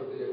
ಮಾಡುತ್ತಿದೆ